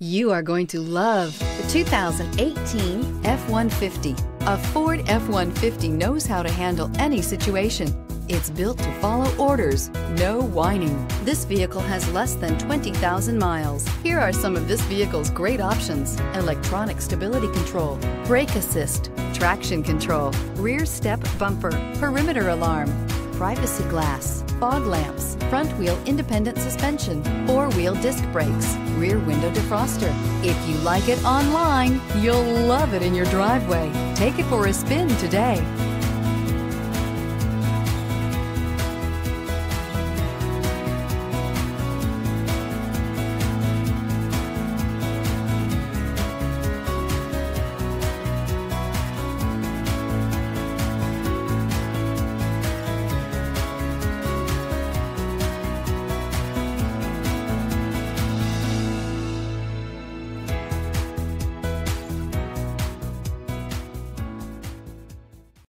You are going to love the 2018 F-150. A Ford F-150 knows how to handle any situation. It's built to follow orders, no whining. This vehicle has less than 20,000 miles. Here are some of this vehicle's great options. Electronic stability control, brake assist, traction control, rear step bumper, perimeter alarm, privacy glass, fog lamps, front wheel independent suspension, four wheel disc brakes, rear window defroster. If you like it online, you'll love it in your driveway. Take it for a spin today.